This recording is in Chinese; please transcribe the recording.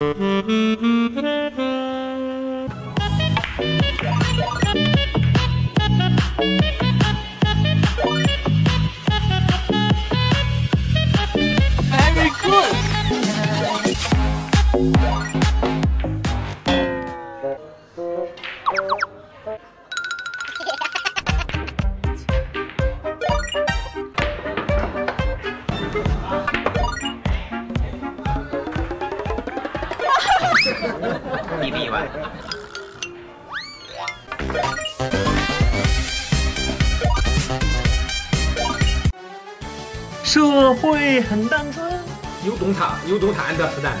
Mm-hmm. 比比吧。社会很单纯，有懂他，有动它，安德斯坦。